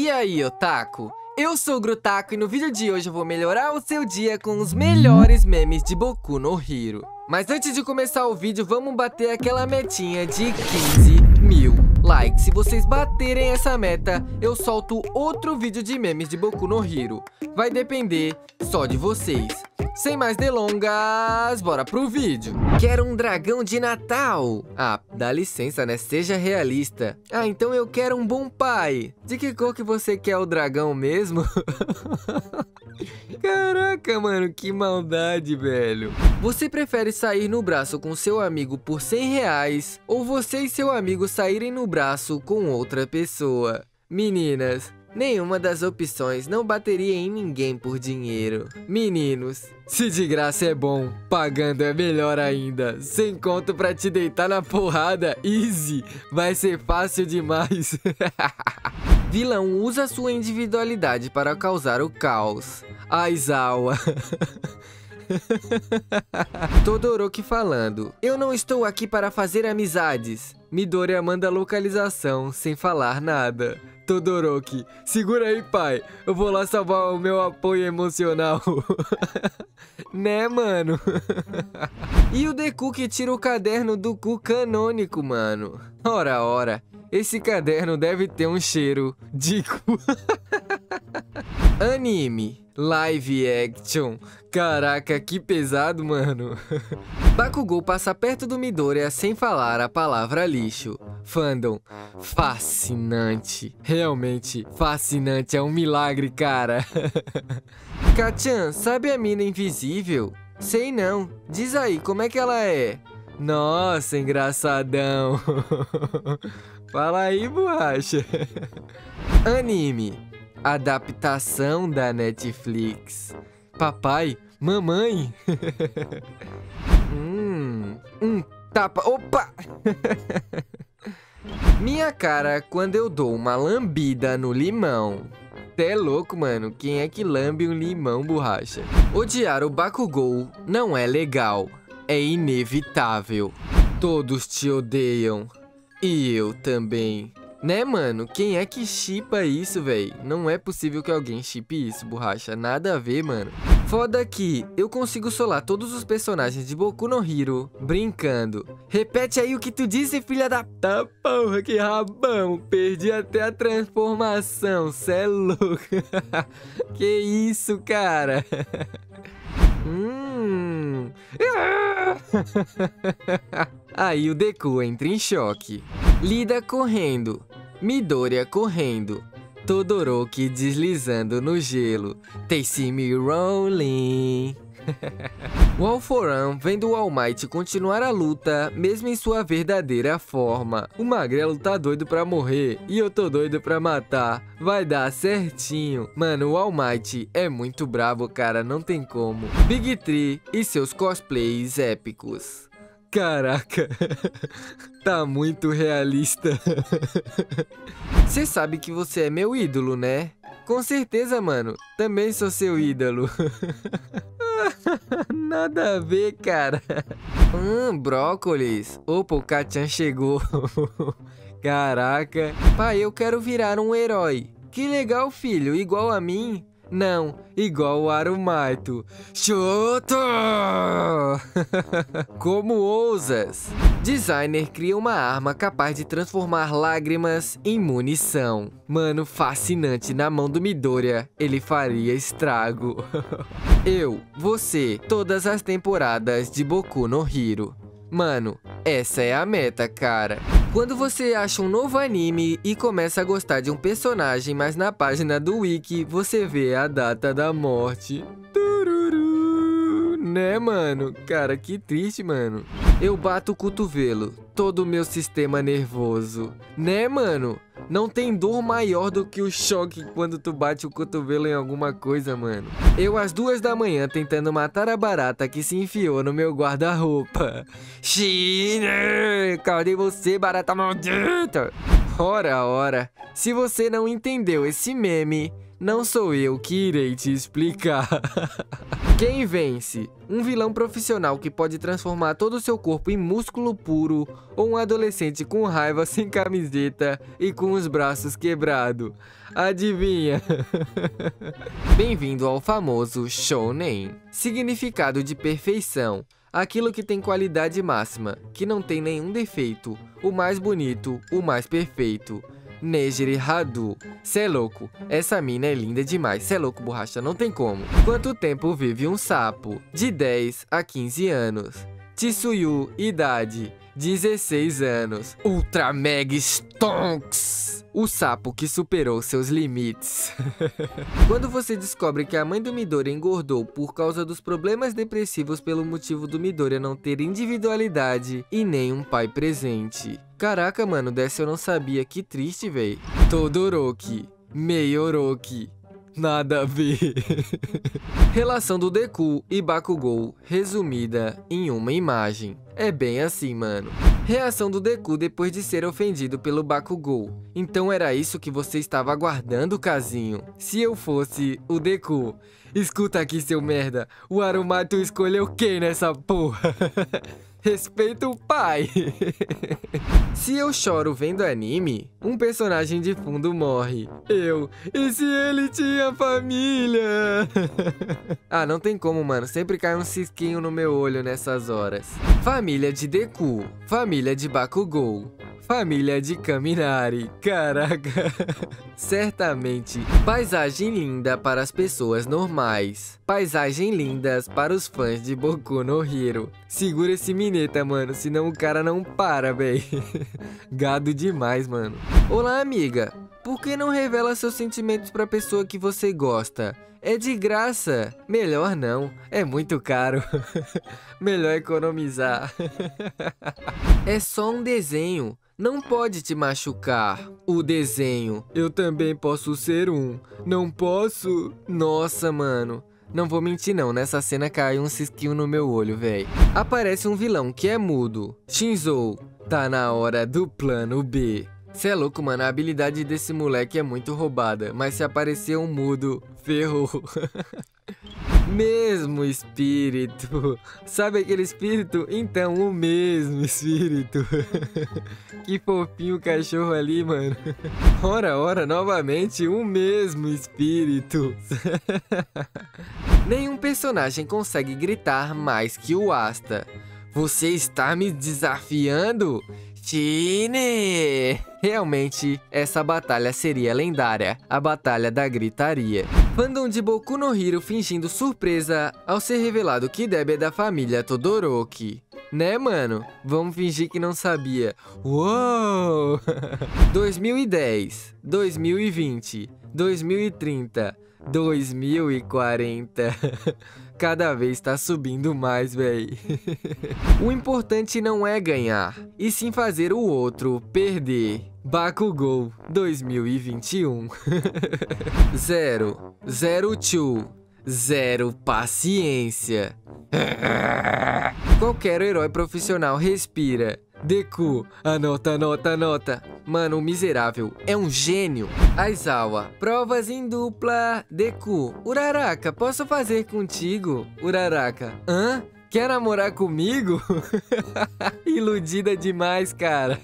E aí, otaku? Eu sou o Grutaco e no vídeo de hoje eu vou melhorar o seu dia com os melhores memes de Boku no Hero. Mas antes de começar o vídeo, vamos bater aquela metinha de 15 mil likes. Se vocês baterem essa meta, eu solto outro vídeo de memes de Boku no Hero. Vai depender só de vocês. Sem mais delongas, bora pro vídeo. Quero um dragão de Natal. Ah, dá licença, né? Seja realista. Ah, então eu quero um bom pai. De que cor que você quer o dragão mesmo? Caraca, mano, que maldade, velho. Você prefere sair no braço com seu amigo por 100 reais ou você e seu amigo saírem no braço com outra pessoa? Meninas, Nenhuma das opções não bateria em ninguém por dinheiro. Meninos, se de graça é bom, pagando é melhor ainda. Sem conto pra te deitar na porrada, easy. Vai ser fácil demais. Vilão usa sua individualidade para causar o caos. Aizawa. Todoroki falando. Eu não estou aqui para fazer amizades. Midoriya manda localização, sem falar nada. Todoroki, segura aí, pai. Eu vou lá salvar o meu apoio emocional. né, mano? e o Deku que tira o caderno do cu canônico, mano. Ora, ora. Esse caderno deve ter um cheiro de cu. Anime. Live action. Caraca, que pesado, mano. Bakugou passa perto do Midoriya sem falar a palavra lixo. Fandom. Fascinante. Realmente fascinante. É um milagre, cara. Kachan, sabe a mina invisível? Sei não. Diz aí, como é que ela é? Nossa, engraçadão. Fala aí, borracha. Anime adaptação da Netflix. Papai, mamãe. hum, um tapa. Opa! Minha cara quando eu dou uma lambida no limão. Até louco, mano. Quem é que lambe um limão, borracha? Odiar o Bakugou não é legal. É inevitável. Todos te odeiam. E eu também. Né, mano? Quem é que chipa isso, véi? Não é possível que alguém chipe isso, borracha. Nada a ver, mano. Foda que eu consigo solar todos os personagens de Boku no Hero brincando. Repete aí o que tu disse, filha da... Tá porra, que rabão. Perdi até a transformação, cê é louco. que isso, cara? aí o Deku entra em choque. Lida correndo, Midoriya correndo, Todoroki deslizando no gelo, They me rolling. o Alforan vendo o All Might continuar a luta, mesmo em sua verdadeira forma. O Magrelo tá doido pra morrer e eu tô doido pra matar. Vai dar certinho. Mano, o All Might é muito bravo, cara, não tem como. Big Tree e seus cosplays épicos. Caraca, tá muito realista. Você sabe que você é meu ídolo, né? Com certeza, mano. Também sou seu ídolo. Nada a ver, cara. Hum, brócolis. Opa, o Kachan chegou. Caraca. Pai, eu quero virar um herói. Que legal, filho. Igual a mim. Não, igual o Arumaito. Chuto! Como ousas? Designer cria uma arma capaz de transformar lágrimas em munição. Mano, fascinante, na mão do Midoriya, ele faria estrago. Eu, você, todas as temporadas de Boku no Hero. Mano, essa é a meta, cara. Quando você acha um novo anime e começa a gostar de um personagem, mas na página do wiki você vê a data da morte. Né, mano? Cara, que triste, mano. Eu bato o cotovelo, todo o meu sistema nervoso. Né, mano? Não tem dor maior do que o choque quando tu bate o cotovelo em alguma coisa, mano. Eu às duas da manhã tentando matar a barata que se enfiou no meu guarda-roupa. Shine! Cadê você, barata maldita? Ora, ora. Se você não entendeu esse meme, Não sou eu que irei te explicar. Quem vence? Um vilão profissional que pode transformar todo o seu corpo em músculo puro ou um adolescente com raiva sem camiseta e com os braços quebrados? Adivinha? Bem-vindo ao famoso Shounen. Significado de perfeição. Aquilo que tem qualidade máxima, que não tem nenhum defeito, o mais bonito, o mais perfeito. Nejiri Hadu. Cê é louco, essa mina é linda demais, cê é louco, borracha, não tem como. Quanto tempo vive um sapo? De 10 a 15 anos. Tsuyu, idade, 16 anos. Ultra Mega Stonks! O sapo que superou seus limites. Quando você descobre que a mãe do Midoriya engordou por causa dos problemas depressivos pelo motivo do Midoriya não ter individualidade e nem um pai presente. Caraca, mano, dessa eu não sabia. Que triste, véi. Todoroki. Meioroki. Nada a ver. Relação do Deku e Bakugou, resumida em uma imagem. É bem assim, mano. Reação do Deku depois de ser ofendido pelo Bakugou. Então era isso que você estava aguardando, casinho? Se eu fosse o Deku. Escuta aqui, seu merda. O Arumato escolheu quem nessa porra? Respeita o pai. se eu choro vendo anime, um personagem de fundo morre. Eu. E se ele tinha família? ah, não tem como, mano. Sempre cai um cisquinho no meu olho nessas horas. Família de Deku. Família de Bakugou. Família de Kaminari. Caraca. Certamente. Paisagem linda para as pessoas normais. Paisagem lindas para os fãs de Boku no Hero. Segura esse mineta, mano, senão o cara não para, véi. Gado demais, mano. Olá, amiga. Por que não revela seus sentimentos pra pessoa que você gosta? É de graça. Melhor não, é muito caro. Melhor economizar. é só um desenho não pode te machucar. O desenho. Eu também posso ser um. Não posso? Nossa, mano. Não vou mentir não, nessa cena caiu um cisquinho no meu olho, véi. Aparece um vilão que é mudo. Shinzo. Tá na hora do plano B. Cê é louco, mano, a habilidade desse moleque é muito roubada. Mas se aparecer um mudo, ferrou. mesmo espírito. Sabe aquele espírito? Então, o mesmo espírito. que fofinho o cachorro ali, mano. Ora, ora, novamente, o mesmo espírito. Nenhum personagem consegue gritar mais que o Asta. Você está me desafiando? Tine! Realmente, essa batalha seria lendária, a Batalha da Gritaria. Fandom de Boku no Hero fingindo surpresa ao ser revelado que Deb é da família Todoroki. Né, mano? Vamos fingir que não sabia. Uou! 2010, 2020, 2030, 2040. Cada vez tá subindo mais, véi. o importante não é ganhar, e sim fazer o outro perder. Bakugou 2021 Zero, zero two, zero paciência. Qualquer herói profissional respira. Deku, anota, anota, anota. Mano, o miserável é um gênio. Aizawa, provas em dupla. Deku, Uraraka, posso fazer contigo? Uraraka, hã? Quer namorar comigo? Iludida demais, cara.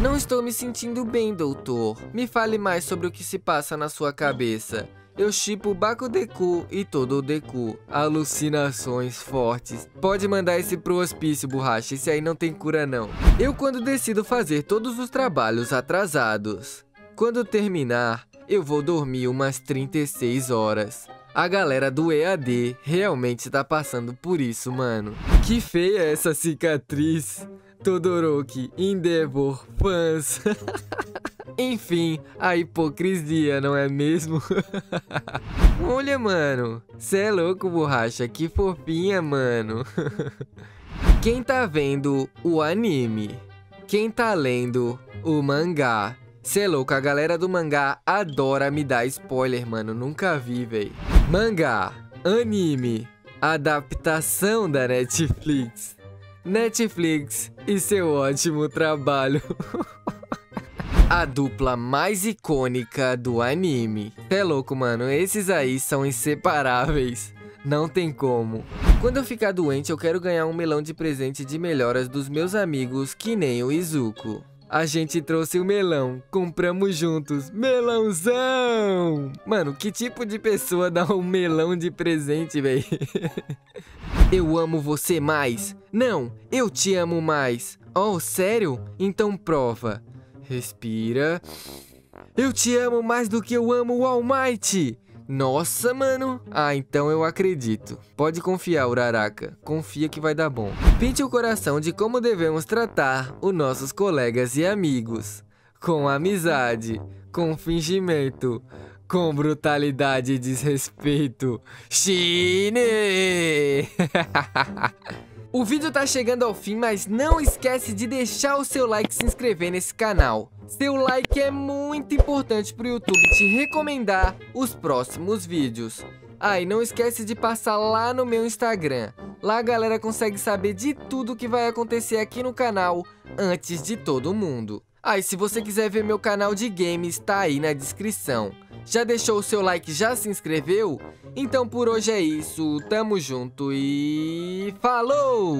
Não estou me sentindo bem, doutor. Me fale mais sobre o que se passa na sua cabeça. Eu chipo Baku Deku e todo o Deku. Alucinações fortes. Pode mandar esse pro hospício, borracha. Esse aí não tem cura, não. Eu quando decido fazer todos os trabalhos atrasados. Quando terminar, eu vou dormir umas 36 horas. A galera do EAD realmente tá passando por isso, mano. Que feia essa cicatriz. Todoroki, Endeavor, fãs. Enfim, a hipocrisia, não é mesmo? Olha, mano. Cê é louco, borracha. Que fofinha, mano. Quem tá vendo o anime? Quem tá lendo o mangá? Cê é louco, a galera do mangá adora me dar spoiler, mano. Nunca vi, véi. Mangá, anime, adaptação da Netflix. Netflix e seu ótimo trabalho. A dupla mais icônica do anime. É louco, mano. Esses aí são inseparáveis. Não tem como. Quando eu ficar doente, eu quero ganhar um melão de presente de melhoras dos meus amigos, que nem o Izuku. A gente trouxe o melão, compramos juntos. Melãozão! Mano, que tipo de pessoa dá um melão de presente, véi? eu amo você mais. Não, eu te amo mais. Oh, sério? Então prova. Respira. Eu te amo mais do que eu amo o Almighty. Nossa, mano. Ah, então eu acredito. Pode confiar, Uraraka. Confia que vai dar bom. Pinte o coração de como devemos tratar os nossos colegas e amigos. Com amizade, com fingimento, com brutalidade e desrespeito. Chine! O vídeo tá chegando ao fim, mas não esquece de deixar o seu like e se inscrever nesse canal. Seu like é muito importante pro YouTube te recomendar os próximos vídeos. Ah, e não esquece de passar lá no meu Instagram. Lá a galera consegue saber de tudo que vai acontecer aqui no canal antes de todo mundo. Ah, e se você quiser ver meu canal de games, tá aí na descrição. Já deixou o seu like, já se inscreveu? Então por hoje é isso, tamo junto e falou!